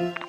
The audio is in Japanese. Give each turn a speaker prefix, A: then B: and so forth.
A: you